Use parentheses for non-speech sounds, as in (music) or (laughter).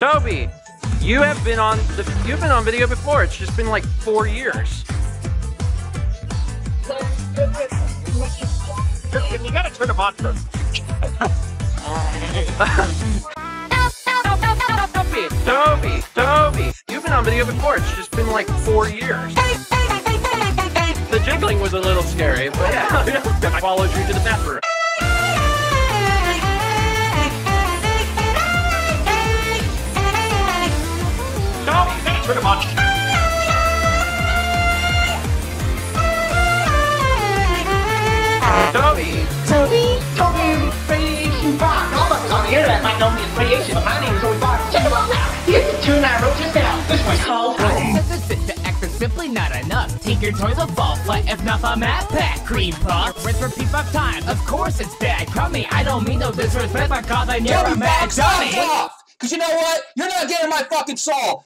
Toby, you have been on the you've been on video before. It's just been like four years. You gotta turn them on first. Toby, Toby, Toby, you've been on video before. It's just been like four years. The jiggling was a little scary, but yeah, (laughs) I followed you to the bathroom. Toby, you gotta turn them on. Toby, Toby, Toby, Radiation Box. All of us on the internet might know me as Radiation, but my name is Toby Box. Check them out now. Here's the tune I wrote just now. This one's called Home. The accent simply not enough. Tinker toys will fall flat if not a map pack. Cream puff, rinse repeat five times. Of course it's bad. Call me, I don't mean no disrespect, but call then you're a mad dummy. off! Cause you know what? You're not getting my fucking soul.